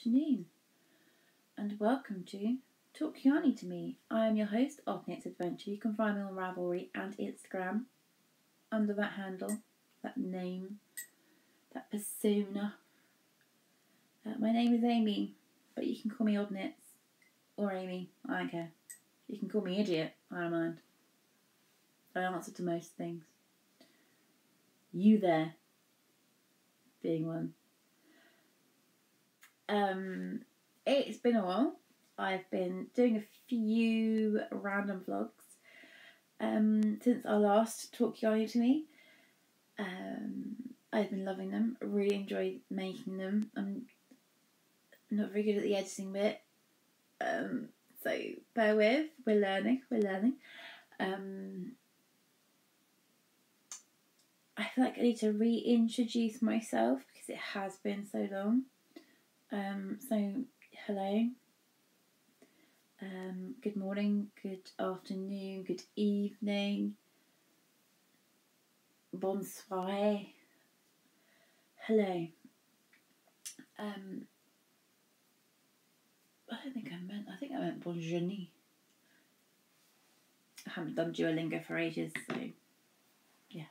afternoon, and welcome to Talk Yarny to Me. I am your host Oddknits Adventure. You can find me on Ravelry and Instagram under that handle, that name, that persona. Uh, my name is Amy, but you can call me Odd Knits or Amy. I don't care. You can call me idiot. I don't mind. I answer to most things. You there, being one. Um, it's been a while. I've been doing a few random vlogs um, since our last Talk Yarny to Me. Um, I've been loving them. Really enjoyed making them. I'm not very good at the editing bit, um, so bear with. We're learning. We're learning. Um, I feel like I need to reintroduce myself because it has been so long. Um, so, hello. Um, good morning, good afternoon, good evening. Bonsoir. Hello. Um, I don't think I meant, I think I meant bonjour. I haven't done Duolingo for ages, so yeah.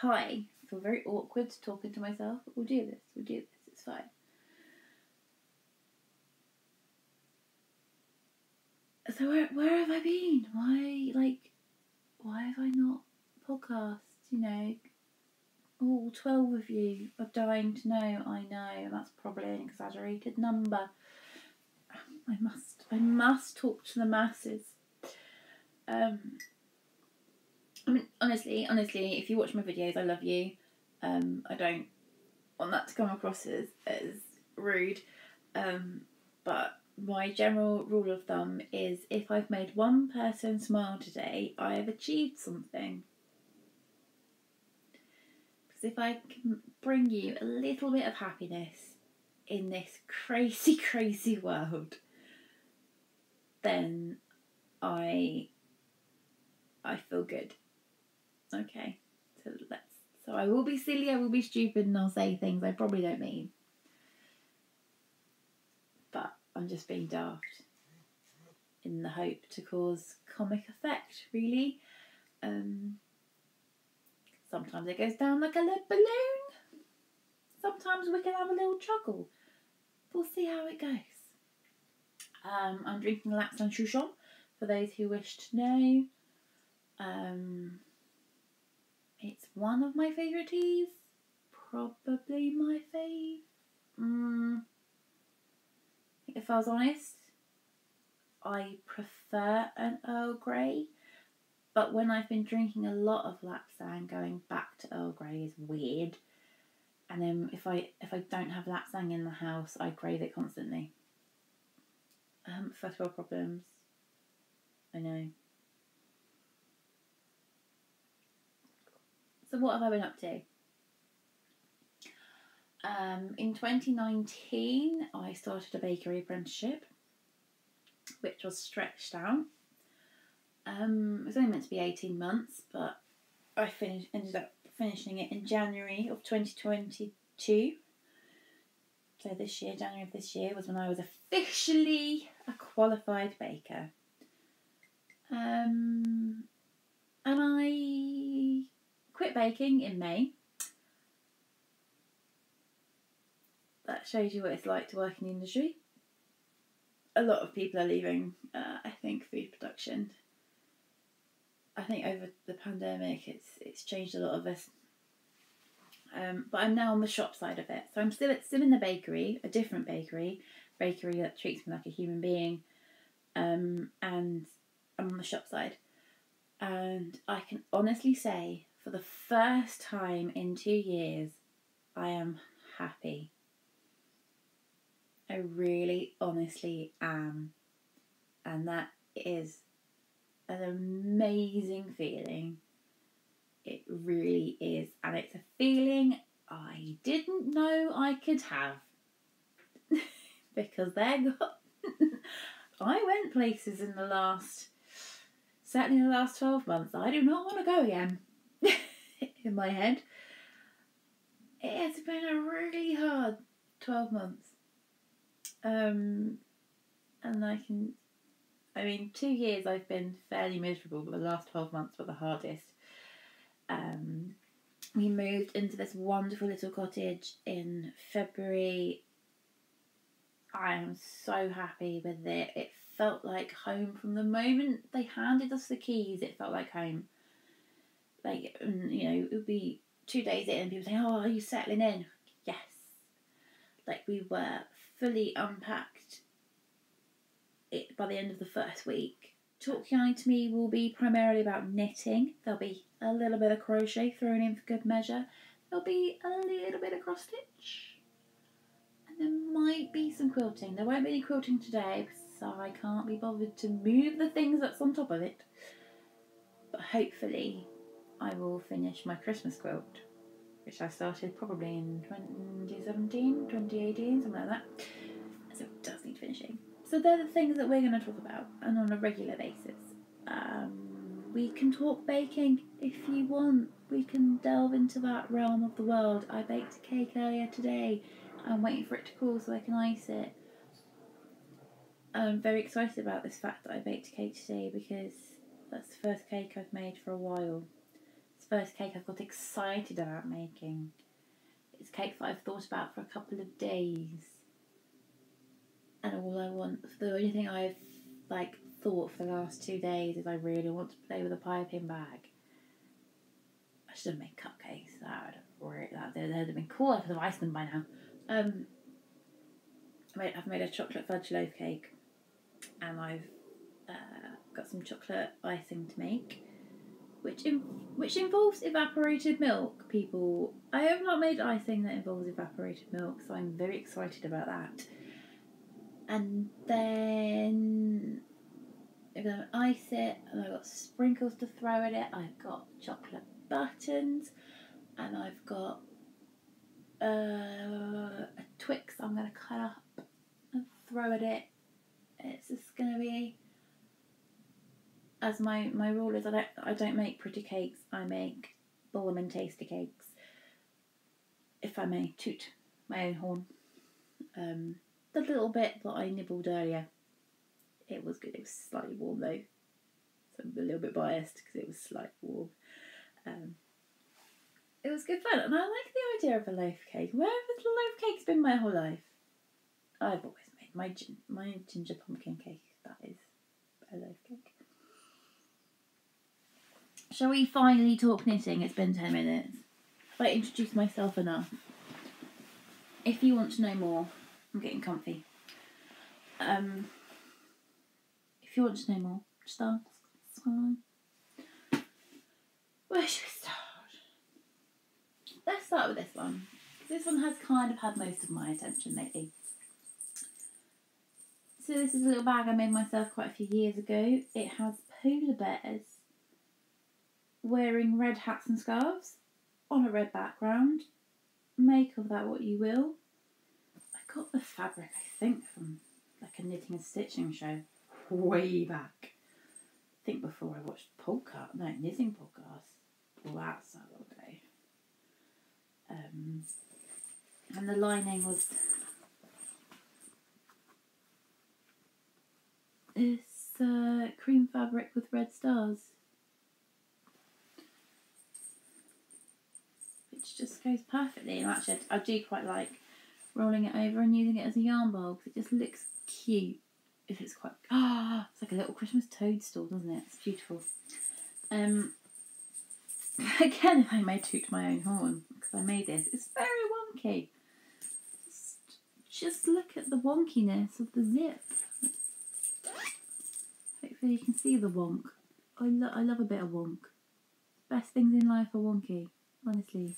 Hi. Feel very awkward talking to myself. But we'll do this. We'll do this. It's fine. So where where have I been? Why like why have I not podcast? You know, all twelve of you are dying to know. I know that's probably an exaggerated number. I must I must talk to the masses. Um, I mean, honestly, honestly, if you watch my videos, I love you. Um, I don't want that to come across as, as rude. Um, but my general rule of thumb is if I've made one person smile today, I have achieved something. Because if I can bring you a little bit of happiness in this crazy, crazy world, then I I feel good. Okay, so let's. So I will be silly, I will be stupid, and I'll say things I probably don't mean. But I'm just being daft in the hope to cause comic effect, really. Um, sometimes it goes down like a lead balloon. Sometimes we can have a little chuckle. We'll see how it goes. Um, I'm drinking Lapsang Souchong for those who wish to know. Um, it's one of my favourite teas. Probably my fave. Mm. If I was honest, I prefer an Earl Grey. But when I've been drinking a lot of Lapsang, going back to Earl Grey is weird. And then if I if I don't have Lapsang in the house, I crave it constantly. Um, first world problems. I know. So what have I been up to? Um, in 2019, I started a bakery apprenticeship, which was stretched out. Um, it was only meant to be 18 months, but I finished ended up finishing it in January of 2022. So this year, January of this year, was when I was officially a qualified baker. Um, and I quit baking in May. That shows you what it's like to work in the industry. A lot of people are leaving, uh, I think, food production. I think over the pandemic, it's it's changed a lot of us. Um, but I'm now on the shop side of it, so I'm still still in the bakery, a different bakery, bakery that treats me like a human being, um, and I'm on the shop side, and I can honestly say for the first time in two years, I am happy. I really, honestly am. And that is an amazing feeling. It really is. And it's a feeling I didn't know I could have. because there got. I went places in the last. Certainly in the last 12 months. I do not want to go again. In my head. It has been a really hard 12 months. Um, and I can, I mean, two years I've been fairly miserable, but the last 12 months were the hardest. Um, we moved into this wonderful little cottage in February. I am so happy with it. It felt like home from the moment they handed us the keys. It felt like home. Like mm, you know, it would be two days in, and people saying, "Oh, are you settling in?" Yes. Like we were fully unpacked. It by the end of the first week. Talk Yarning to me will be primarily about knitting. There'll be a little bit of crochet thrown in for good measure. There'll be a little bit of cross stitch. And there might be some quilting. There won't be any quilting today so I can't be bothered to move the things that's on top of it. But hopefully I will finish my Christmas quilt, which I started probably in 2017, 2018, something like that. So it does need finishing. So they're the things that we're going to talk about, and on a regular basis. Um, we can talk baking if you want. We can delve into that realm of the world. I baked a cake earlier today. I'm waiting for it to cool so I can ice it. I'm very excited about this fact that I baked a cake today because that's the first cake I've made for a while. First cake I've got excited about making. It's cake that I've thought about for a couple of days and all I want, the only thing I've like thought for the last two days is I really want to play with a piping bag. I should have made cupcakes. That would have that would have been cool. I could have iced them by now. Um, I made, I've made a chocolate fudge loaf cake, and I've uh, got some chocolate icing to make, which in, which involves evaporated milk. People, I have not made icing that involves evaporated milk, so I'm very excited about that and then I'm gonna ice it, and I've got sprinkles to throw at it. I've got chocolate buttons, and I've got uh, a Twix I'm gonna cut up and throw at it. It's just gonna be as my my rule is I don't I don't make pretty cakes. I make Balham and tasty cakes. If I may toot my own horn. Um, the little bit that I nibbled earlier, it was good. It was slightly warm though, so I'm a little bit biased because it was slightly warm. Um, it was good fun, and I like the idea of a loaf cake. Where has the loaf cake's been my whole life? I've always made my my ginger pumpkin cake. That is a loaf cake. Shall we finally talk knitting? It's been ten minutes. Have I introduced myself enough? If you want to know more, I'm getting comfy. Um, if you want to know more, just ask. Fine. Where should we start? Let's start with this one. This one has kind of had most of my attention lately. So this is a little bag I made myself quite a few years ago. It has polar bears wearing red hats and scarves on a red background. Make of that what you will I got the fabric, I think, from like a knitting and stitching show way back. I think before I watched podcast, no, knitting podcast. Well, that's a long day. Um, and the lining was this uh, cream fabric with red stars. Which just goes perfectly. And actually, I do quite like rolling it over and using it as a yarn ball because it just looks cute. If it's quite ah, it's like a little Christmas toadstool, doesn't it? It's beautiful. Um, again, if I may toot my own horn because I made this, it's very wonky. Just, just look at the wonkiness of the zip. Hopefully, you can see the wonk. I, I love a bit of wonk. Best things in life are wonky. Honestly,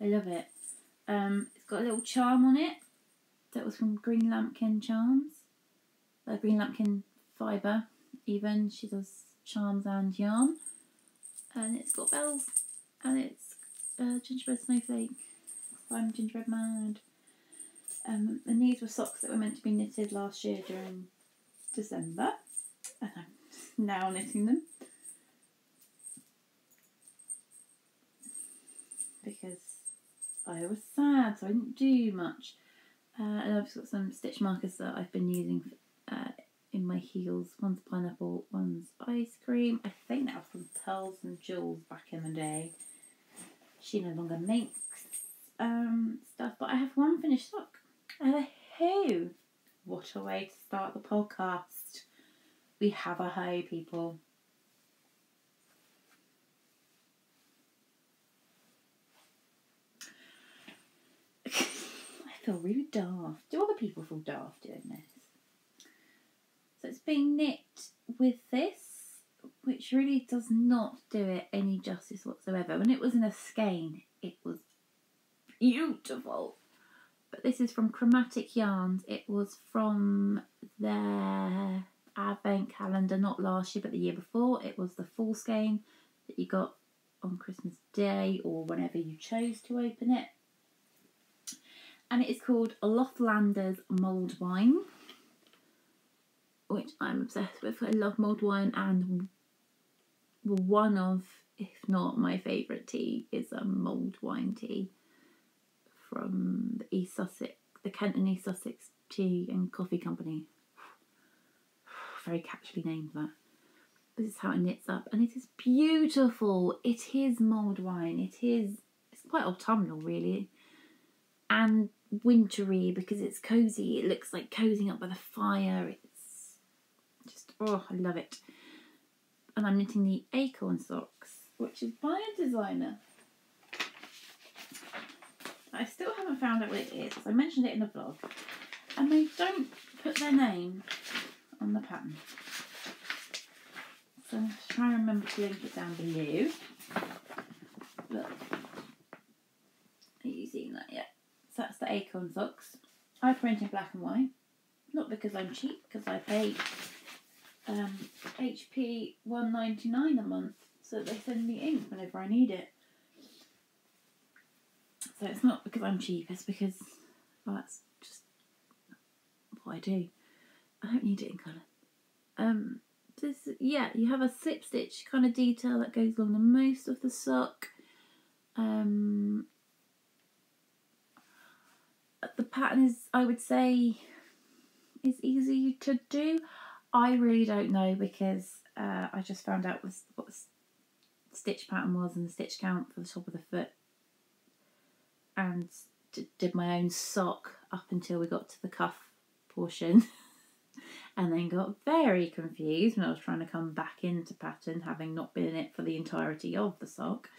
I love it. Um, it's got a little charm on it. That was from Green Lambkin Charms. Uh, Green Lambkin Fibre, even. She does charms and yarn. And it's got bells. And it's uh, gingerbread snowflake. I'm gingerbread mad. Um, and these were socks that were meant to be knitted last year during December. And I'm now knitting them. Because I was sad, so I didn't do much. Uh, and I've got some stitch markers that I've been using uh, in my heels. One's pineapple, one's ice cream. I think that was from Pearls and Jewels back in the day. She no longer makes um, stuff, but I have one finished sock. A who? What a way to start the podcast. We have a hoe, people. I feel really daft. Do other people feel daft doing this? So it's being knit with this, which really does not do it any justice whatsoever. When it was in a skein, it was beautiful. But this is from Chromatic Yarns. It was from their advent calendar, not last year, but the year before. It was the full skein that you got on Christmas Day or whenever you chose to open it. And it is called Loftlander's Mulled Wine, which I'm obsessed with. I love mulled wine, and one of, if not my favourite tea, is a mulled wine tea from the East Sussex, the Kent and East Sussex Tea and Coffee Company. Very catchily named that. This is how it knits up, and it is beautiful. It is mulled wine. It is. It's quite autumnal, really, and wintry because it's cozy. It looks like cozying up by the fire. It's just oh, I love it. And I'm knitting the acorn socks, which is by a designer I still haven't found out what it is. I mentioned it in the vlog. And they don't put their name on the pattern. So I'm trying to remember to link it down below. But are you seeing that yet? That's the acorn socks. I print in black and white. Not because I'm cheap, because I pay um, HP one ninety nine a month, so they send me ink whenever I need it. So it's not because I'm cheap, it's because well, that's just what I do. I don't need it in colour. Um, this, yeah, you have a slip stitch kind of detail that goes along the most of the sock. Um, the pattern is, I would say, is easy to do. I really don't know because uh, I just found out what the stitch pattern was and the stitch count for the top of the foot and did my own sock up until we got to the cuff portion. and then got very confused when I was trying to come back into pattern, having not been in it for the entirety of the sock.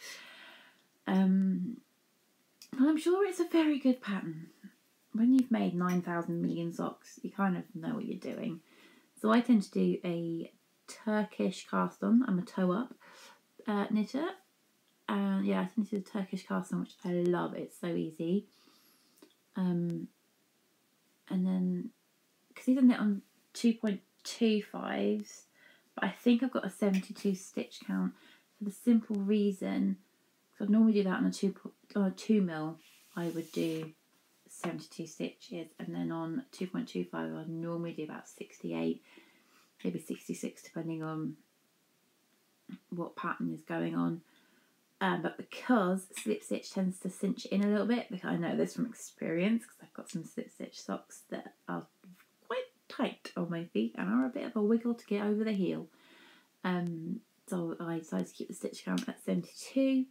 Um, I'm sure it's a very good pattern. You've made 9,000 million socks, you kind of know what you're doing. So I tend to do a Turkish cast on, I'm a toe up uh, knitter, and yeah, I think this is a Turkish cast on, which I love. It's so easy. Um, and then because he's done it on two point two fives, but I think I've got a seventy two stitch count for the simple reason because I'd normally do that on a two on a two mil. I would do seventy two stitches, and then on two point two five, I normally do about sixty eight, maybe sixty six, depending on what pattern is going on. Um, but because slip stitch tends to cinch in a little bit, because I know this from experience, because I've got some slip stitch socks that are quite tight on my feet and are a bit of a wiggle to get over the heel. Um, so I decided to keep the stitch count at 72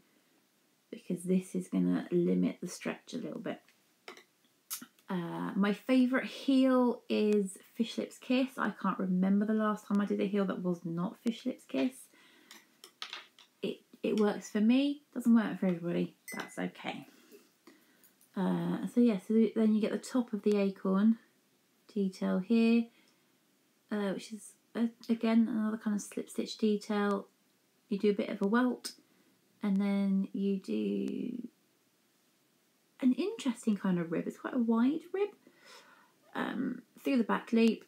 because this is going to limit the stretch a little bit. Uh, my favourite heel is Fish Lips Kiss. I can't remember the last time I did a heel that was not Fish Lips Kiss it it works for me, doesn't work for everybody, that's okay. Uh, so yeah, so then you get the top of the acorn detail here, uh, which is uh, again another kind of slip stitch detail. You do a bit of a welt, and then you do an interesting kind of rib. It's quite a wide rib um, through the back loop,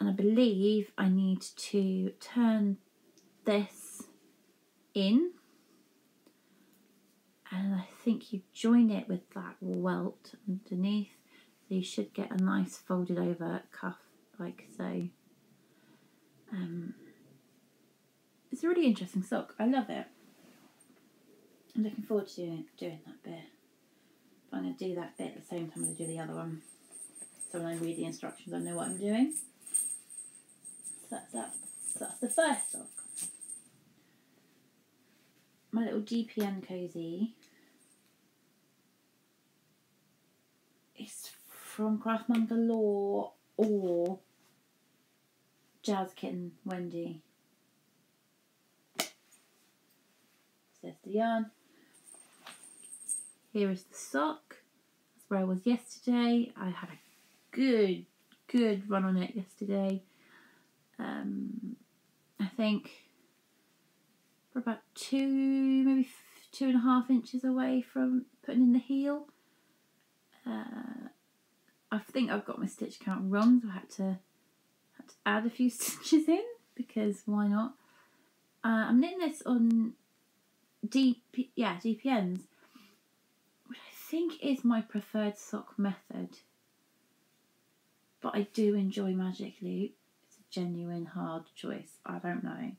and I believe I need to turn this in. And I think you join it with that welt underneath. So you should get a nice folded over cuff like so. Um, it's a really interesting sock. I love it. I'm looking forward to doing, doing that bit I'm going to do that bit at the same time I do the other one So when I read the instructions, I know what I'm doing. So that's that. So that's the first sock. My little GPN cozy. It's from Craftman Galore or Jazz Kitten Wendy. There's the yarn. Here is the sock. Where I was yesterday. I had a good, good run on it yesterday. Um, I think we're about two, maybe two and a half inches away from putting in the heel. Uh, I think I've got my stitch count wrong, so I had to had to add a few stitches in because why not? Uh, I'm knitting this on DP, yeah, DPNs, think is my preferred sock method. But I do enjoy Magic Loop. It's a genuine hard choice. I don't know.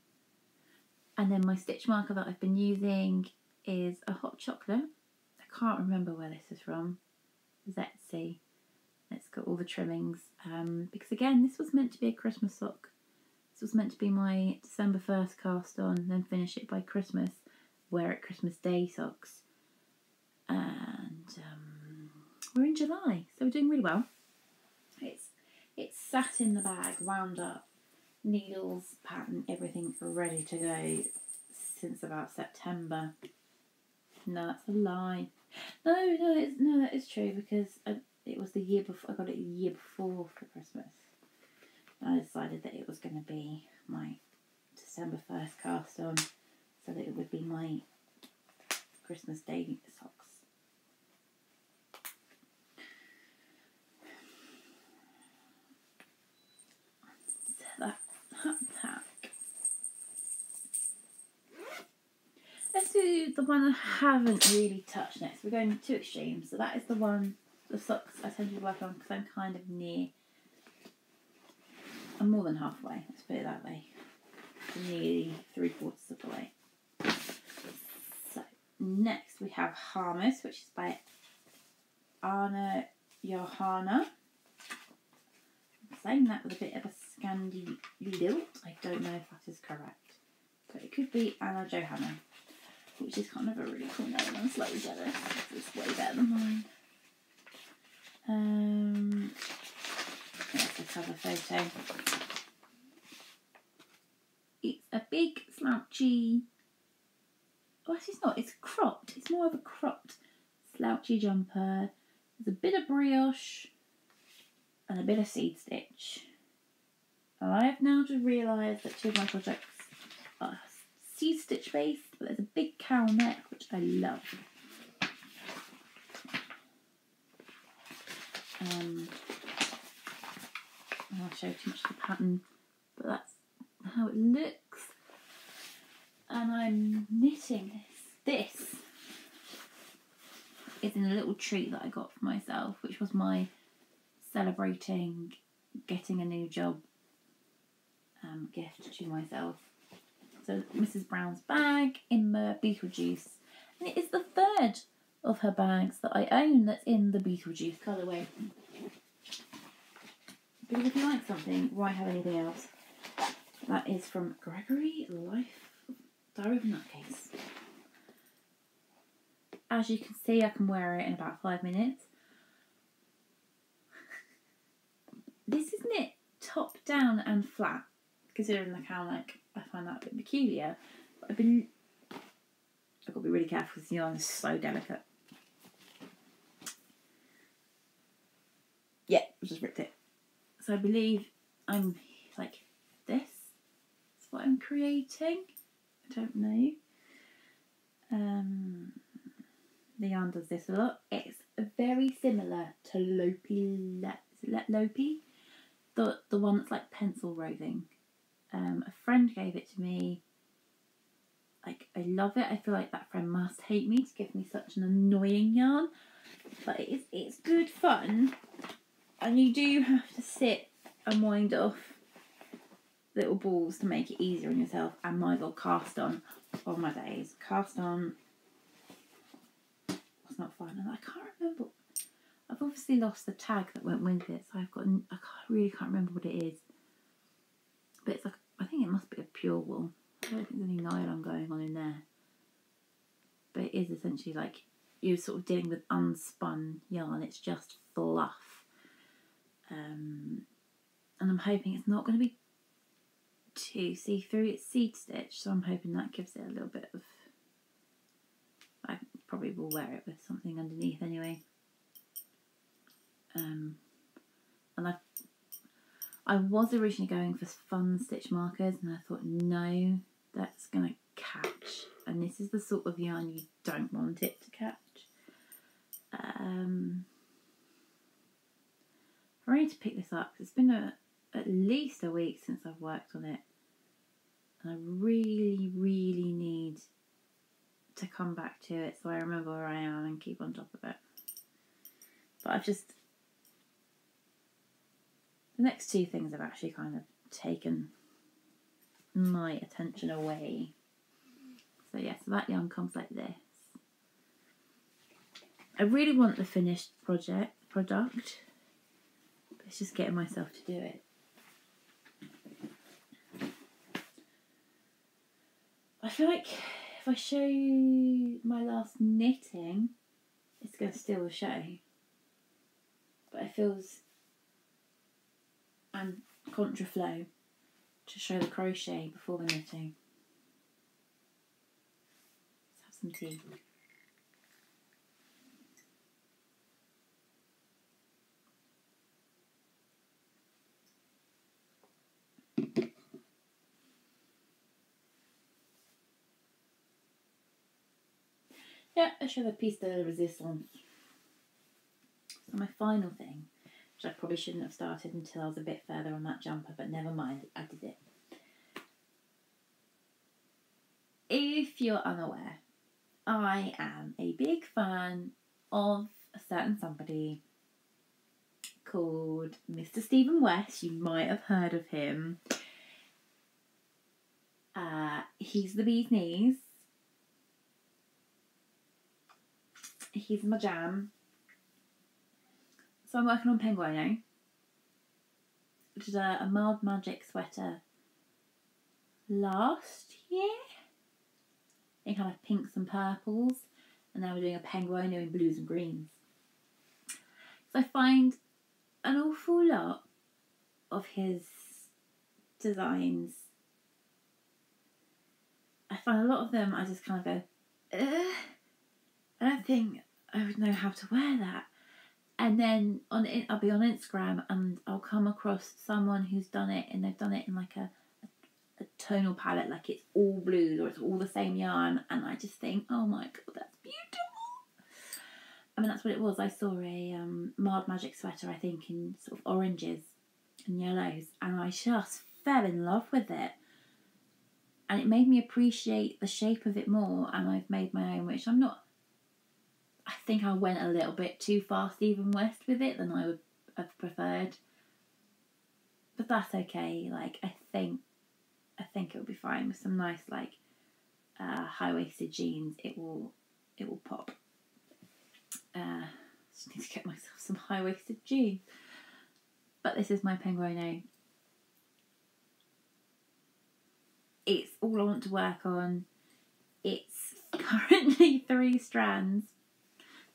And then my stitch marker that I've been using is a hot chocolate. I can't remember where this is from. Zetsy. It's got all the trimmings. Um, because again, this was meant to be a Christmas sock. This was meant to be my December 1st cast on, then finish it by Christmas. Wear it Christmas Day socks. And um, we're in July, so we're doing really well. It's it's sat in the bag, wound up, needles, pattern, everything ready to go since about September. No, that's a lie. No, no, it's, no, that is true because I, it was the year before. I got it a year before for Christmas. I decided that it was going to be my December first cast on, so that it would be my Christmas Day socks. So that, that pack. Let's the one I haven't really touched next. We're going two extremes. So that is the one, the socks I tend to work on because I'm kind of near. I'm more than halfway, let's put it that way. Nearly three quarters of the way. So next we have Harmas, which is by Anna Johanna. I'm saying that with a bit of a Scandi lilt. I don't know if that is correct. But it could be Anna Johanna which is kind of a really cool name. I'm slightly. It's way better than mine. Um, that's the cover photo. It's a big slouchy. Oh, it's not. It's cropped. It's more of a cropped slouchy jumper. There's a bit of brioche and a bit of seed stitch. And I have now just realised that two of my projects are seed stitch base, but there's a big cow neck which I love. Um, I'll show too much of the pattern, but that's how it looks. And I'm knitting this. This is in a little treat that I got for myself, which was my celebrating getting a new job um, gift to myself. So Mrs. Brown's bag in the Beetlejuice. And it is the third of her bags that I own that's in the Beetlejuice colourway. Because if you like something, why have anything else? That is from Gregory Life Diary of a Nutcase. As you can see, I can wear it in about five minutes. this is knit top down and flat, considering the cow neck. I find that a bit peculiar. But I've been I've got to be really careful because the yarn is so delicate. Yeah, I just ripped it. So I believe I'm like this. That's what I'm creating. I don't know. Um, the yarn does this a lot. It's very similar to Lopi. Is Lopi? The the one that's like pencil roving. Um, a friend gave it to me. Like I love it. I feel like that friend must hate me to give me such an annoying yarn, but it's it's good fun, and you do have to sit and wind off little balls to make it easier on yourself. And my god, cast on on my days. Cast on was not fun, and I can't remember. I've obviously lost the tag that went with it, so I've got I can't, really can't remember what it is. But it's like I think it must be a pure wool. I don't think there's any nylon going on in there. But it is essentially like you're sort of dealing with unspun yarn. It's just fluff. Um, and I'm hoping it's not going to be too see through. It's seed stitch, so I'm hoping that gives it a little bit of. I probably will wear it with something underneath anyway. Um, and I, I was originally going for fun stitch markers, and I thought no, that's gonna catch, and this is the sort of yarn you don't want it to catch. Um, I'm ready to pick this up. Because it's been a, at least a week since I've worked on it. And I really, really need to come back to it so I remember where I am and keep on top of it. But I've just. The next two things have actually kind of taken my attention away. So, yeah, so that yarn comes like this. I really want the finished project product, but it's just getting myself to do it. I feel like if I show you my last knitting, it's going to still show. But it feels and contraflow to show the crochet before the knitting. Let's have some tea. Yeah, I show the piece de resistance. So my final thing, which I probably shouldn't have started until I was a bit further on that jumper, but never mind, I did it. If you're unaware, I am a big fan of a certain somebody called Mr. Stephen West. You might have heard of him. Uh, he's the bee's knees. He's my jam. So I'm working on Penguono, eh? which is a, a Marled Magic sweater last year in kind of pinks and purples, and now we're doing a Penguono in blues and greens. So I find an awful lot of his designs. I find a lot of them I just kind of go, I don't think I would know how to wear that. And then on I'll be on Instagram and I'll come across someone who's done it and they've done it in like a, a, a tonal palette, like it's all blues or it's all the same yarn, and I just think, oh my god, that's beautiful. I mean, that's what it was. I saw a um, magic sweater, I think, in sort of oranges and yellows, and I just fell in love with it. And it made me appreciate the shape of it more, and I've made my own, which I'm not I think I went a little bit too far Stephen West with it than I would have preferred. But that's okay. Like I think I think it'll be fine with some nice like uh, high waisted jeans. It will it will pop. Uh, just need to get myself some high waisted jeans. But this is my Penguono. It's all I want to work on. It's currently three strands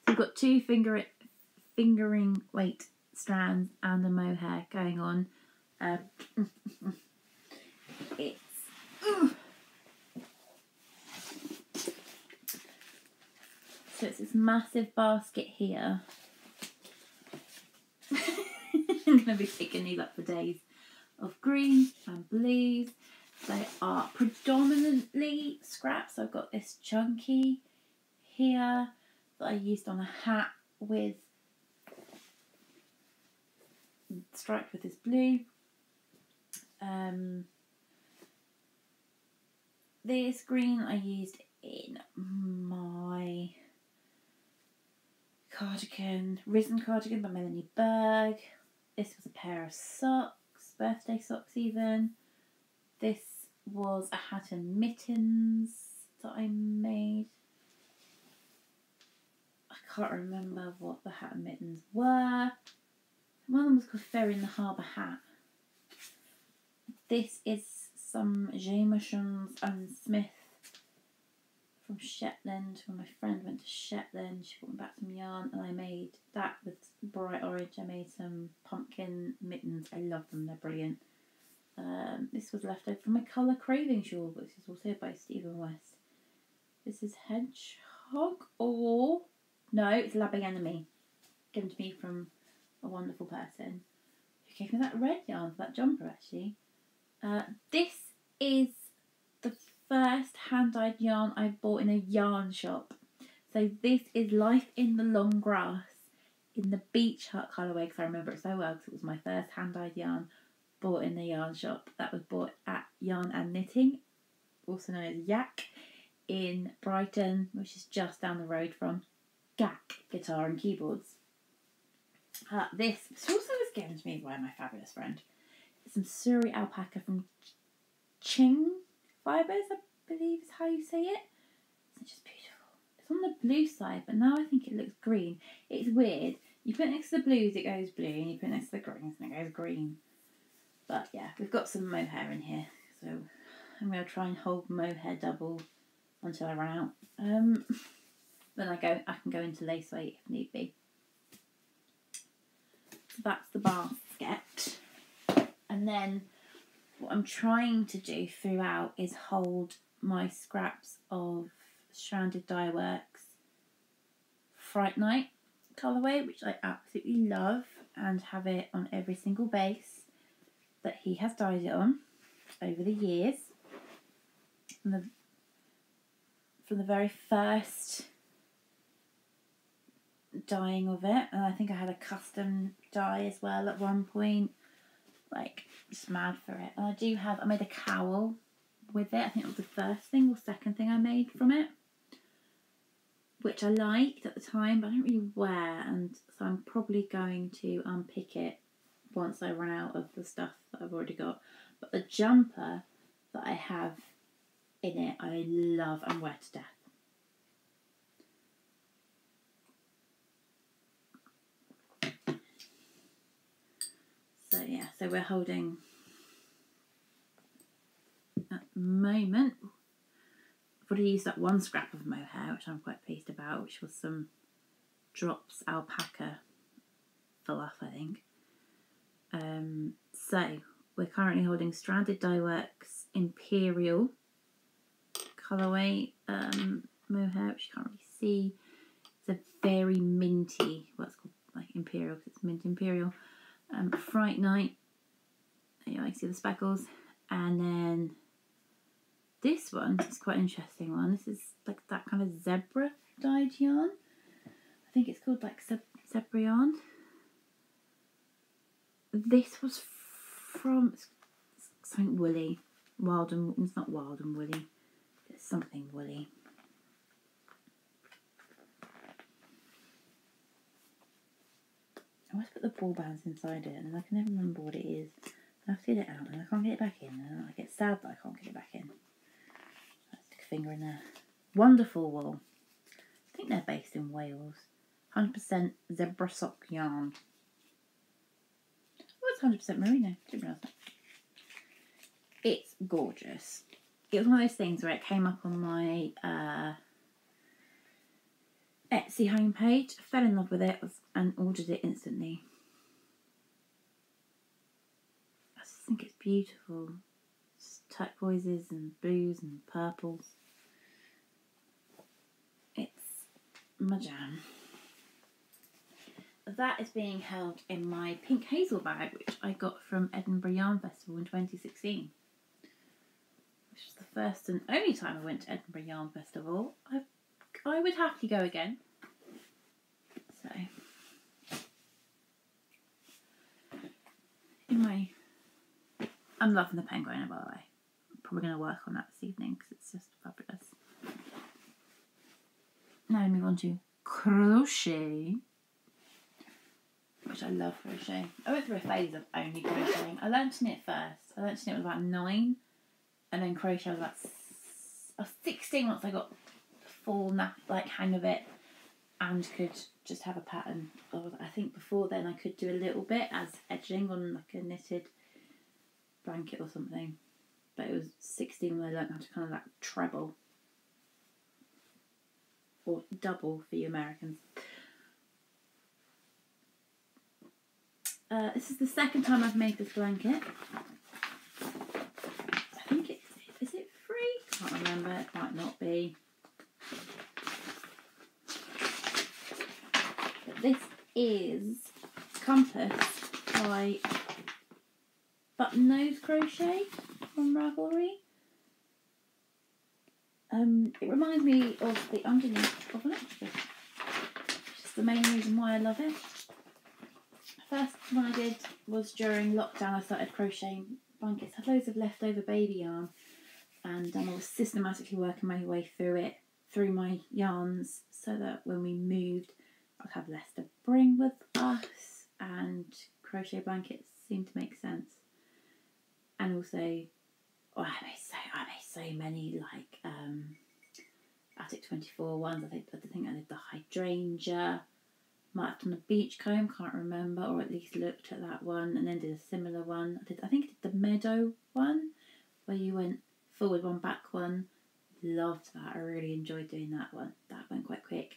we've got two finger fingering weight strands and a mohair going on. Uh, it's so it's this massive basket here. I'm going to be picking these up for days of greens and blues. They are predominantly scraps. I've got this chunky here that I used on a hat with striped with this blue. Um, this green I used in my cardigan, Risen cardigan by Melanie Berg. This was a pair of socks, birthday socks even. This was a hat and mittens that I made can't remember what the hat and mittens were. One of them was called Ferry in the Harbour Hat. This is some Jamiesons and Smith from Shetland. When my friend went to Shetland, she brought me back some yarn, and I made that with bright orange. I made some pumpkin mittens. I love them; they're brilliant. Um, this was left over from my colour craving shawl, which is also by Stephen West. This is hedgehog or no, it's labbing enemy, given to me from a wonderful person who gave me that red yarn for that jumper. Actually, uh, this is the first hand dyed yarn I bought in a yarn shop. So this is Life in the Long Grass in the beach hut colourway because I remember it so well because it was my first hand dyed yarn bought in the yarn shop. That was bought at Yarn and Knitting, also known as Yak, in Brighton, which is just down the road from GAK Guitar and Keyboards. Uh, this also was given to me by my fabulous friend. Some Suri alpaca from Ching Fibres, I believe is how you say it. It's just beautiful. It's on the blue side, but now I think it looks green. It's weird. You put next to the blues, it goes blue, and you put next to the greens, and it goes green. But yeah, we've got some mohair in here, so I'm going to try and hold mohair double until I run out. Um, then I go, I can go into lace weight if need be. So that's the basket, and then what I'm trying to do throughout is hold my scraps of Stranded Dye Works Fright Night colourway, which I absolutely love, and have it on every single base that he has dyed it on over the years. From the, from the very first dyeing of it, and I think I had a custom dye as well at one point. Like, just mad for it. And I do have, I made a cowl with it. I think it was the first thing or second thing I made from it, which I liked at the time, but I don't really wear, and so I'm probably going to unpick it once I run out of the stuff that I've already got. But the jumper that I have in it, I love and wear to death. So yeah, so we're holding at the moment. I've already used that one scrap of mohair, which I'm quite pleased about, which was some drops alpaca fluff, I think. Um, so we're currently holding Stranded Dye Works Imperial colourway um, mohair, which you can't really see. It's a very minty, what's called like Imperial because it's mint Imperial. Um, Fright Night, you know, I see the speckles, and then this one is quite an interesting one. This is like that kind of zebra dyed yarn. I think it's called like zebra yarn this was from something woolly. Wild and it's not wild and woolly. It's something woolly. I always put the ball bands inside it and I can never remember what it is. I have to get it out and I can't get it back in and I get sad that I can't get it back in. I stick a finger in there. Wonderful wool. I think they're based in Wales. 100% zebra sock yarn. 100% merino. Didn't realise that. It's gorgeous. It was one of those things where it came up on my uh, Etsy homepage, fell in love with it, and ordered it instantly. I just think it's beautiful. It's turquoises and blues and purples. It's my jam that is being held in my pink hazel bag, which I got from Edinburgh Yarn Festival in 2016. Which was the first and only time I went to Edinburgh Yarn Festival. I, I would happily go again. So, my, I'm loving the penguin by the way. I'm probably going to work on that this evening because it's just fabulous. Now move on to crochet which I love crocheting. I went through a phase of only crocheting. I learned to knit first. I learned to knit with about nine, and then crochet was about I was oh, sixteen once I got full nap like hang of it, and could just have a pattern. Or I think before then I could do a little bit as edging on like a knitted blanket or something. But it was 16 when I learned how to kind of like treble or double for you Americans. Uh, this is the second time I've made this blanket. I think it's is it free? Can't remember. It might not be. But this is Compass by Button Nose Crochet from Ravelry. Um, it reminds me of the underneath of an extra. Which is the main reason why I love it. First one I did was during lockdown. I started crocheting blankets. I had loads of leftover baby yarn, and um, I was systematically working my way through it, through my yarns, so that when we moved, have less to bring with us, and crochet blankets seem to make sense. And also, oh, I made so I made so many like um, Attic Twenty Four ones. I think I think I did the hydrangea might have done beach comb, can't remember, or at least looked at that one and then did a similar one. I did I think I did the meadow one where you went forward one, back one. Loved that. I really enjoyed doing that one. That went quite quick.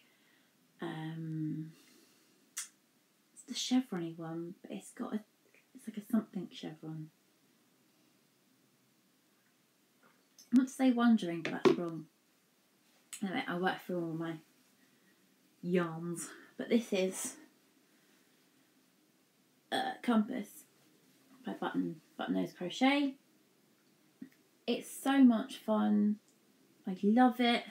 Um, it's the chevron one, but it's got a it's like a something chevron. I want to say wondering, but that's wrong. Anyway, I work through all my yarns. But this is uh, Compass by Button Button Nose Crochet. It's so much fun. I love it.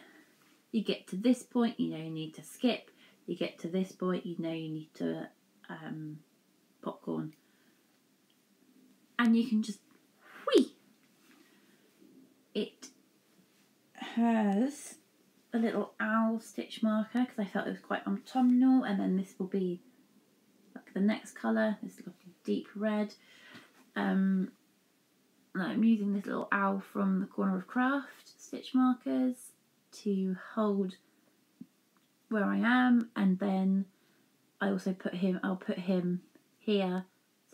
You get to this point, you know you need to skip. You get to this point, you know you need to um, popcorn. And you can just whee. It has a little owl stitch marker because I felt it was quite autumnal and then this will be like the next colour, this a deep red. Um, I'm using this little owl from the Corner of Craft stitch markers to hold where I am and then I also put him, I'll put him here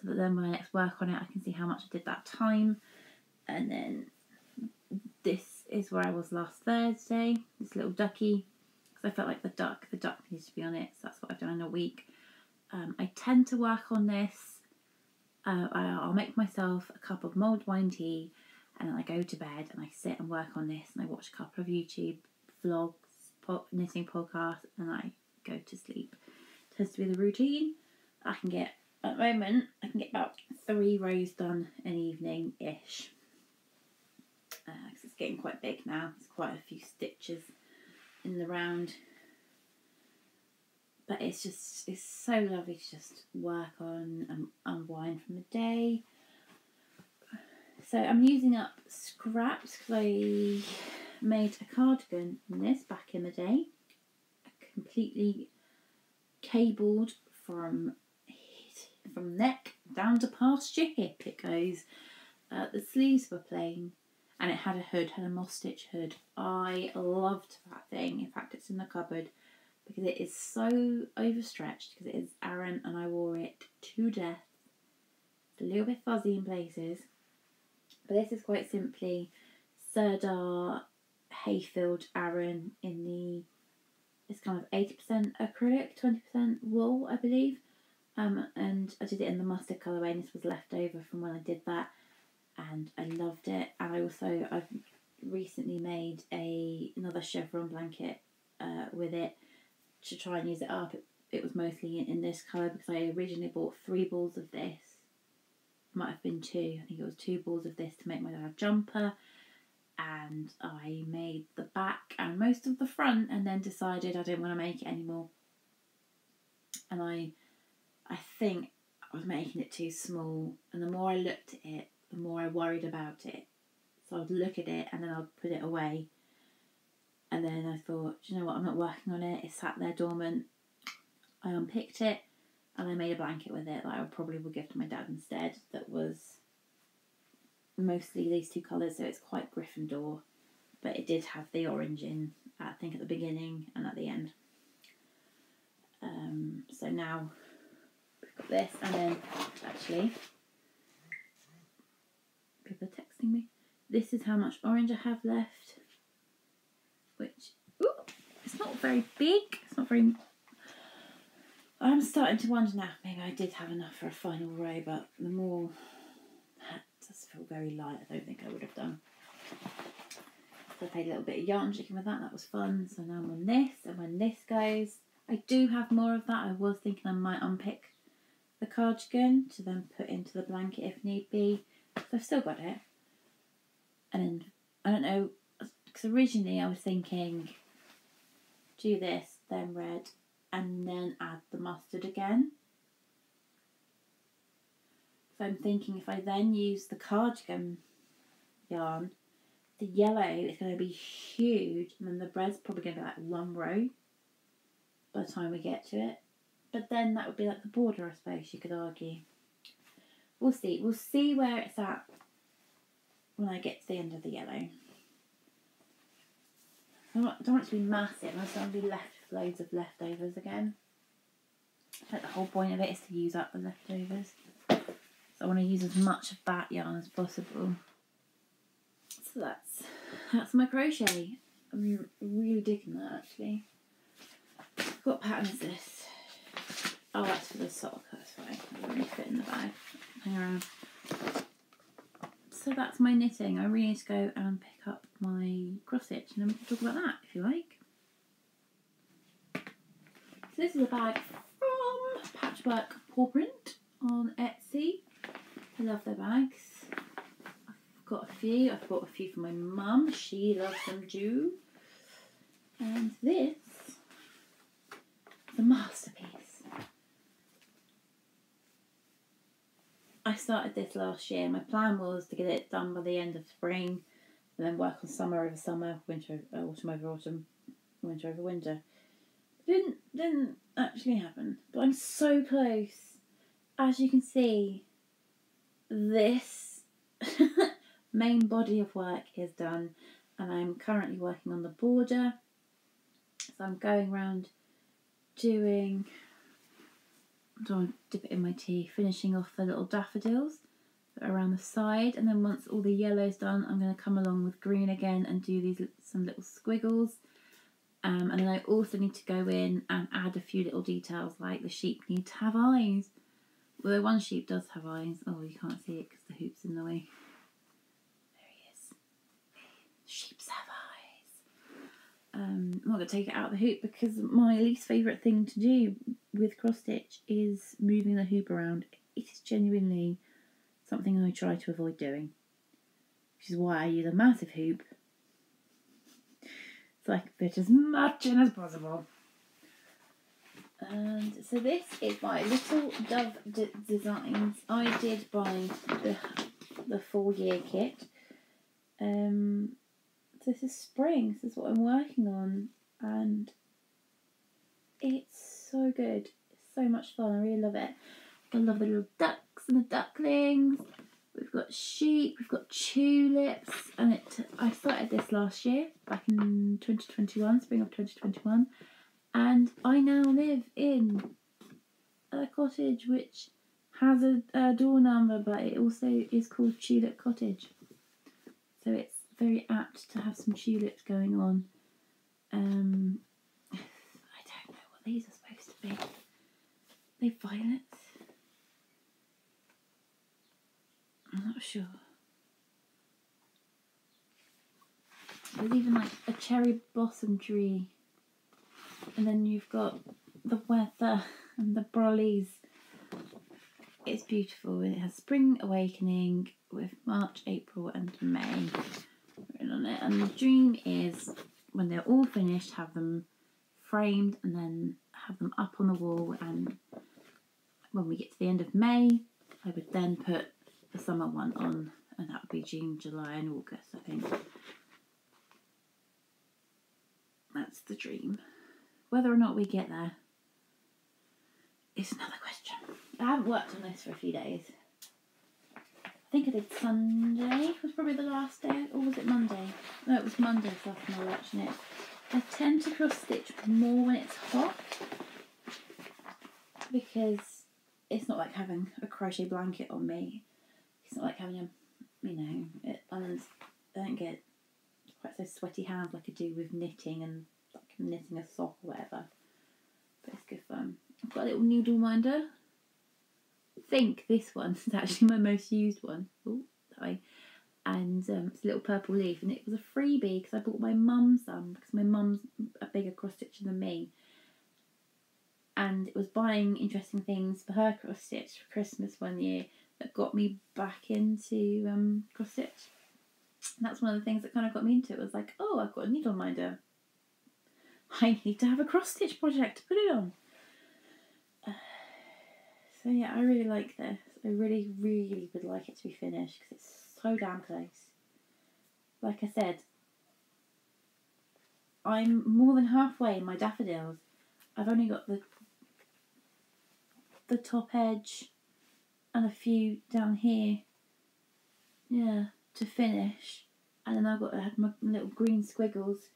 so that then when I next work on it I can see how much I did that time and then this is where I was last Thursday. This little ducky, because I felt like the duck, the duck needs to be on it. So that's what I've done in a week. Um, I tend to work on this. Uh, I'll make myself a cup of mulled wine tea, and then I go to bed and I sit and work on this, and I watch a couple of YouTube vlogs, po- knitting podcast and I go to sleep. It tends to be the routine. I can get at the moment I can get about three rows done an evening ish because uh, it's getting quite big now. There's quite a few stitches in the round. But it's just, it's so lovely to just work on and unwind from the day. So I'm using up scraps because I made a cardigan in this back in the day. Completely cabled from from neck down to past your hip it goes. Uh, the sleeves were plain and it had a hood, had a moss stitch hood. I loved that thing. In fact, it's in the cupboard because it is so overstretched because it is Aran and I wore it to death. It's a little bit fuzzy in places, but this is quite simply Sirdar Hayfield Aran in the it's kind of 80% acrylic, 20% wool, I believe. Um, and I did it in the mustard colourway, and this was left over from when I did that and I loved it. And I also I've recently made a another chevron blanket uh, with it to try and use it up. It, it was mostly in, in this colour because I originally bought three balls of this. Might have been two. I think it was two balls of this to make my dad jumper. And I made the back and most of the front, and then decided I didn't want to make it anymore. And I, I think I was making it too small. And the more I looked at it, the more I worried about it. So I'd look at it and then I'd put it away. And then I thought, you know what, I'm not working on it. It sat there dormant. I unpicked it and I made a blanket with it that I probably would give to my dad instead. That was mostly these two colours, so it's quite Gryffindor, but it did have the orange in, I think, at the beginning and at the end. Um, so now we've got this, and then actually, people are texting me. This is how much orange I have left, which ooh, it's not very big. It's not very. I'm starting to wonder now. Maybe I did have enough for a final row, but the more feel very light. I don't think I would have done. So I played a little bit of yarn chicken with that. That was fun. So now I'm on this, and when this goes, I do have more of that. I was thinking I might unpick the cardigan to then put into the blanket if need be. So I've still got it. And I don't know, because originally I was thinking do this, then red, and then add the mustard again. So I'm thinking if I then use the cardigan yarn, the yellow is going to be huge, and then the red's probably going to be like one row by the time we get to it. But then that would be like the border, I suppose you could argue. We'll see. We'll see where it's at when I get to the end of the yellow. I don't want, it to be massive, I just want to be left with loads of leftovers again. Like the whole point of it is to use up the leftovers. I want to use as much of that yarn as possible. So that's that's my crochet. I'm really digging that actually. What pattern is this? Oh, that's for the sock. That's fine. It really fit in the bag. Hang around. So that's my knitting. I really need to go and pick up my cross stitch, and then we can talk about that if you like. So this is a bag from Patchwork Paw Print on Etsy. I love their bags. I've got a few. I've bought a few for my mum. She loves them too. And this is a masterpiece. I started this last year. My plan was to get it done by the end of spring and then work on summer over summer, winter uh, autumn over autumn, winter over winter. Didn't didn't actually happen. But I'm so close. As you can see, this main body of work is done and I'm currently working on the border. So I'm going around doing don't dip it in my tea, finishing off the little daffodils around the side and then once all the yellow's done I'm going to come along with green again and do these some little squiggles um, and then I also need to go in and add a few little details like the sheep need to have eyes well one sheep does have eyes. Oh you can't see it because the hoop's in the way. There he is. Sheeps have eyes. Um, I'm not going to take it out of the hoop because my least favourite thing to do with cross stitch is moving the hoop around. It is genuinely something I try to avoid doing, which is why I use a massive hoop. So I can fit as much in as possible. And so this is my little dove d- designs. I did buy the the full year kit. Um, this is spring. This is what I'm working on, and it's so good. It's so much fun. I really love it. I love the little ducks and the ducklings. We've got sheep, we've got tulips, and it. I started this last year, back in 2021, spring of 2021, and I now live in a cottage which has a, a door number, but it also is called Tulip Cottage. So it's very apt to have some tulips going on. Um, I don't know what these are supposed to be. Are they violets? I'm not sure. There's even like a cherry blossom tree, and then you've got the weather and the brollies. It's beautiful. It has spring awakening with March, April, and May written on it. And the dream is when they're all finished, have them framed and then have them up on the wall. And when we get to the end of May, I would then put the summer one on, and that would be June, July, and August, I think. That's the dream. Whether or not we get there is another question. I haven't worked on this for a few days. I think I did Sunday, was probably the last day, or was it Monday? No, it was Monday, so after my watching it. I tend to cross stitch more when it's hot. because it's not like having a crochet blanket on me. It's not like having a, you know, it, I don't get quite so sweaty hands like I do with knitting and knitting a sock or whatever. But it's good fun. I've got a little noodle minder. I think this one is actually my most used one. Oh, sorry. And um, it's a little purple leaf, and it was a freebie because I bought my mum some because my mum's a bigger cross stitcher than me. And it was buying interesting things for her cross stitch for Christmas one year that got me back into um, cross stitch. And that's one of the things that kind of got me into it was like, oh, I've got a needle minder. I need to have a cross stitch project to put it on. Uh, so yeah, I really like this. I really, really would like it to be finished because it's so damn close. Like I said, I'm more than halfway in my daffodils. I've only got the the top edge and a few down here. Yeah, to finish. And then I've got I had my little green squiggles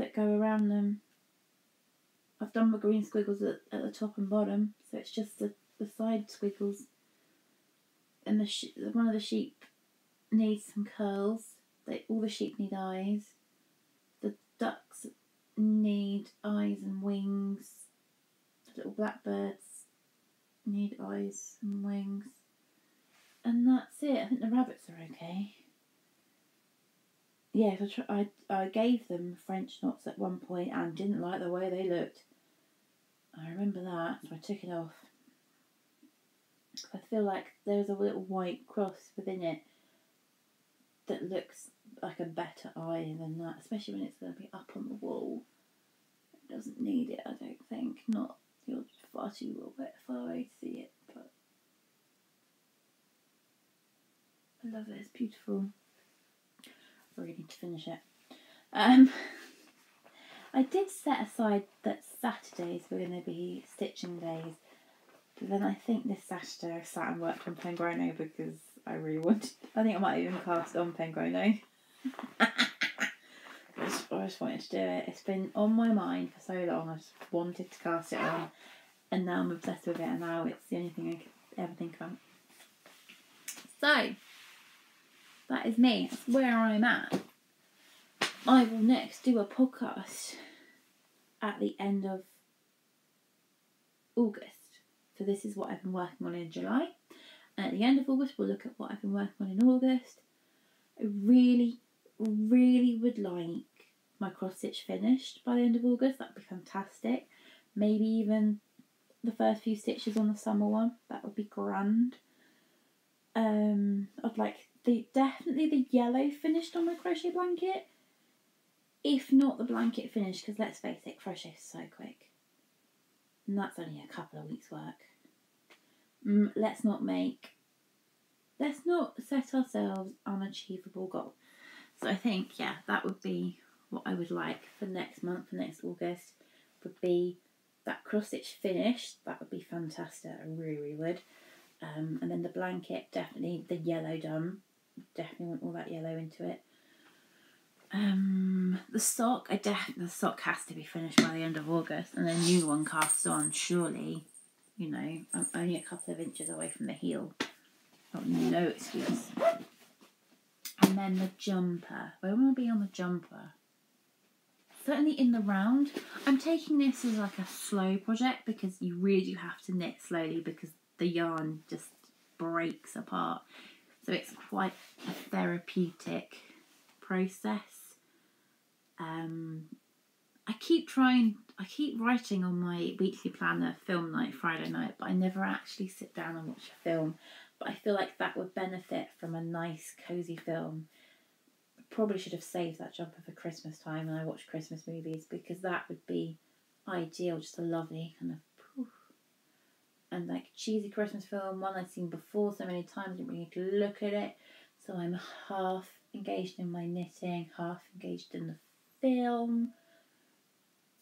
that go around them. I've done my green squiggles at, at the top and bottom, so it's just the, the side squiggles. And the one of the sheep needs some curls. They all the sheep need eyes. The ducks need eyes and wings. The little blackbirds need eyes and wings. And that's it. I think the rabbits are okay. Yes, I, tr- I, I gave them French knots at one point and didn't like the way they looked. I remember that, so I took it off. I feel like there's a little white cross within it that looks like a better eye than that, especially when it's going to be up on the wall. It doesn't need it, I don't think. Not you're far too little bit far away to see it, but I love it. It's beautiful. Really need to finish it. Um, I did set aside that Saturdays were going to be stitching days, but then I think this Saturday I sat and worked on Penguono because I really wanted. I think I might even cast on Penguono. I, I just wanted to do it. It's been on my mind for so long. I just wanted to cast it on, and now I'm obsessed with it. And now it's the only thing I could ever think about. So that is me. That's where I'm at. I will next do a podcast at the end of August. So this is what I've been working on in July. And at the end of August, we'll look at what I've been working on in August. I really, really would like my cross stitch finished by the end of August. That'd be fantastic. Maybe even the first few stitches on the summer one. That would be grand. Um, I'd like the definitely the yellow finished on my crochet blanket. If not the blanket finished, because let's face it, crochet is so quick. And that's only a couple of weeks' work. Mm, let's not make, let's not set ourselves an unachievable goals. So I think, yeah, that would be what I would like for next month, for next August, would be that cross stitch finished. That would be fantastic. I really, really would. Um, and then the blanket, definitely the yellow done. Definitely want all that yellow into it. Um, the sock, I def- the sock has to be finished by the end of August, and a new one cast on. Surely, you know, I'm only a couple of inches away from the heel. No excuse. And then the jumper. Where will I be on the jumper? Certainly in the round. I'm taking this as like a slow project because you really do have to knit slowly because the yarn just breaks apart. So it's quite a therapeutic process. Um, I keep trying, I keep writing on my weekly planner film night Friday night, but I never actually sit down and watch a film. But I feel like that would benefit from a nice, cozy film. Probably should have saved that jumper for Christmas time when I watch Christmas movies because that would be ideal. Just a lovely kind of. And like cheesy Christmas film, one I'd seen before so many times, didn't really need to look at it. So I'm half engaged in my knitting, half engaged in the film.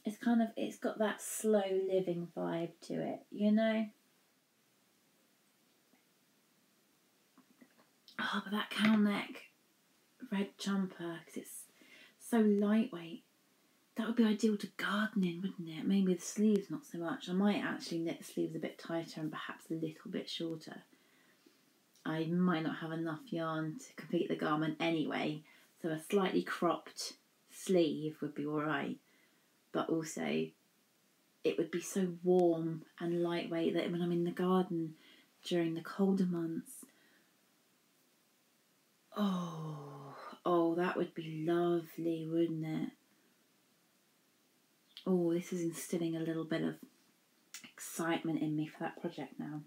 It's kind of it's got that slow living vibe to it, you know. Oh, but that cow neck red jumper because it's so lightweight. That would be ideal to garden in, wouldn't it? Maybe the sleeves not so much. I might actually knit the sleeves a bit tighter and perhaps a little bit shorter. I might not have enough yarn to complete the garment anyway, so a slightly cropped sleeve would be alright. But also, it would be so warm and lightweight that when I'm in the garden during the colder months, oh, oh, that would be lovely, wouldn't it? Oh, this is instilling a little bit of excitement in me for that project now.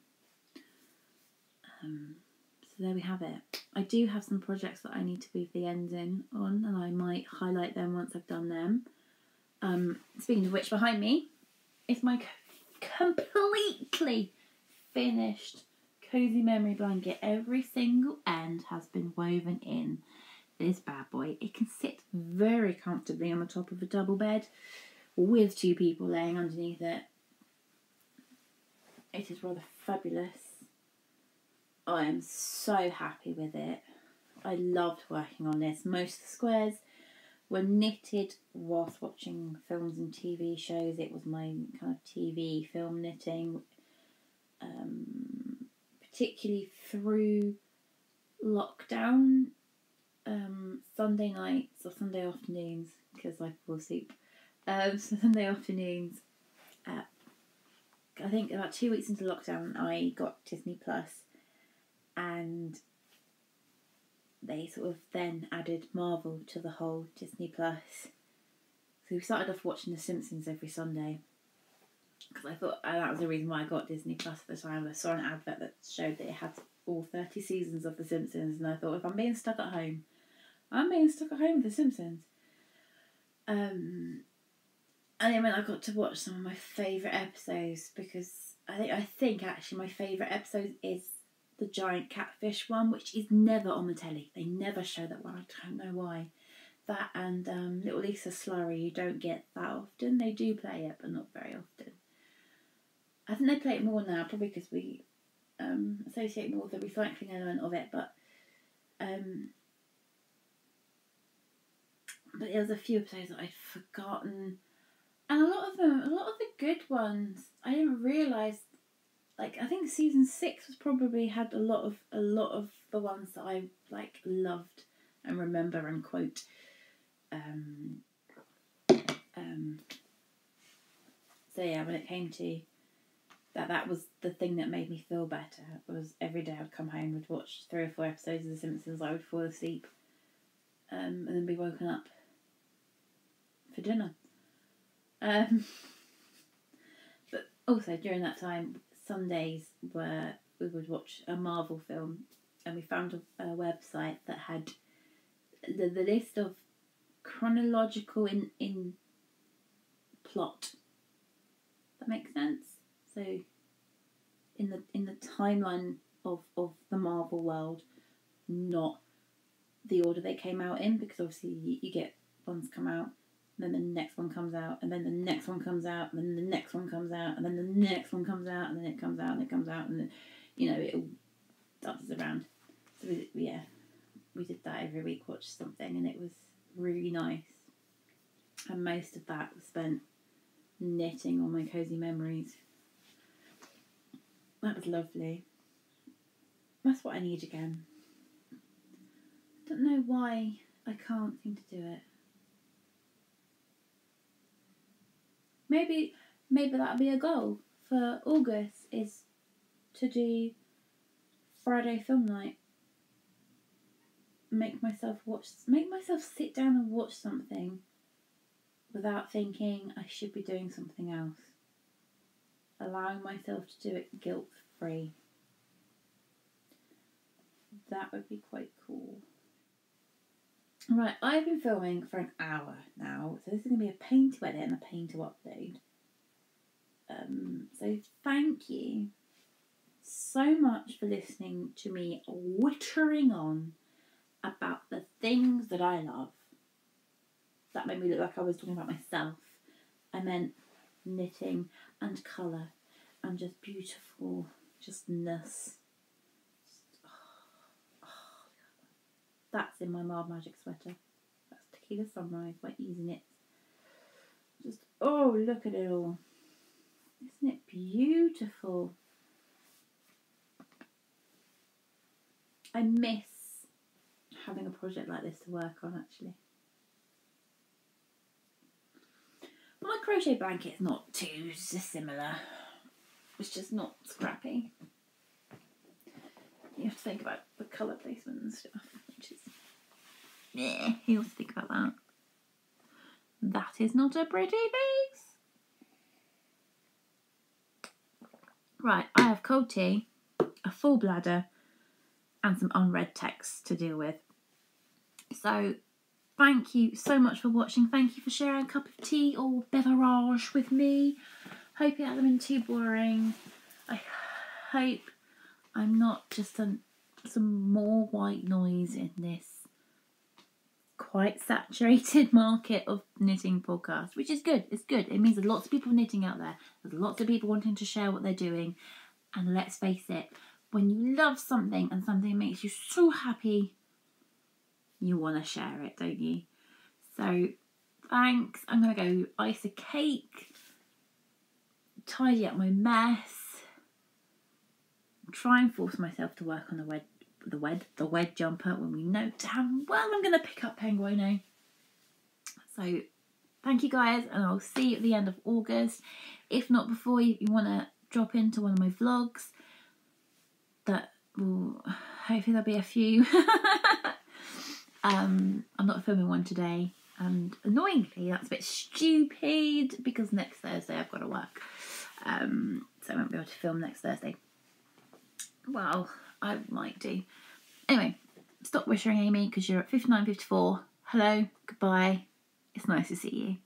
Um, so there we have it. I do have some projects that I need to weave the ends in on, and I might highlight them once I've done them. Um, speaking of which, behind me is my completely finished cozy memory blanket. Every single end has been woven in this bad boy. It can sit very comfortably on the top of a double bed with two people laying underneath it. It is rather fabulous. I am so happy with it. I loved working on this. Most of the squares were knitted whilst watching films and TV shows. It was my kind of TV film knitting, um, particularly through lockdown, um, Sunday nights or Sunday afternoons because I fall asleep. Um, so Sunday afternoons, uh, I think about two weeks into lockdown, I got Disney Plus, and they sort of then added Marvel to the whole Disney Plus. So we started off watching The Simpsons every Sunday. Because I thought that was the reason why I got Disney Plus at the time. I saw an advert that showed that it had all 30 seasons of The Simpsons, and I thought if I'm being stuck at home, I'm being stuck at home with The Simpsons. Um, and then when I got to watch some of my favourite episodes, because I think I think actually my favourite episode is the giant catfish one, which is never on the telly. They never show that one. I don't know why. That and um, Little Lisa Slurry, you don't get that often. They do play it, but not very often. I think they play it more now, probably because we um, associate more with the recycling element of it. But um, but there was a few episodes that I'd forgotten, and a lot of them, a lot of the good ones, I didn't realise like I think season six was probably had a lot of a lot of the ones that I like loved and remember and quote. Um, um, so yeah, when it came to that, that was the thing that made me feel better. Was every day I'd come home, would watch three or four episodes of The Simpsons. I would fall asleep, um, and then be woken up for dinner. Um, but also during that time, Sundays where we would watch a Marvel film, and we found a, a website that had the, the list of chronological in in plot. That makes sense. So, in the in the timeline of of the Marvel world, not the order they came out in, because obviously you, you get ones come out then the next one comes out, and then the next one comes out, and then the next one comes out, and then the next one comes out, and then it comes out, and it comes out, and then, you know, it all dances around. So, we, yeah, we did that every week, watched something, and it was really nice. And most of that was spent knitting all my cozy memories. That was lovely. That's what I need again. I don't know why I can't seem to do it. Maybe maybe that'll be a goal for August is to do Friday film night. Make myself watch make myself sit down and watch something without thinking I should be doing something else. Allowing myself to do it guilt free. That would be quite cool. Right, I've been filming for an hour now, so this is going to be a pain to edit and a pain to upload. Um, so thank you so much for listening to me wittering on about the things that I love. That made me look like I was talking about myself. I meant knitting and colour and just beautiful justness. That's in my Marled Magic sweater. That's Tequila Sunrise by Easy Knits. Just oh, look at it all. Isn't it beautiful? I miss having a project like this to work on actually. My crochet blanket is not too dissimilar. It's just not scrappy. You have to think about the colour placement and stuff, yeah, to think about that. That is not a pretty face. Right, I have cold tea, a full bladder, and some unread text to deal with. So, thank you so much for watching. Thank you for sharing a cup of tea or beverage with me. Hope it hasn't been too boring. I hope I'm not just some more white noise in this quite saturated market of knitting podcasts, which is good. It's good. It means there's lots of people knitting out there. There's lots of people wanting to share what they're doing. And let's face it, when you love something and something makes you so happy, you want to share it, don't you? So, thanks. I'm going to go ice a cake, tidy up my mess, try and force myself to work on the wed, the wed, the wed jumper when we know damn well I'm to pick up Penguono. So, thank you guys, and I'll see you at the end of August. If not before, you want to drop into one of my vlogs, that will hopefully there'll be a few. um, I'm not filming one today, and annoyingly, that's a bit stupid because next Thursday I've got to work, um, so I won't be able to film next Thursday. Well, I might do. Anyway, stop whispering, Amy, because you're at 59.54. Hello, goodbye. It's nice to see you.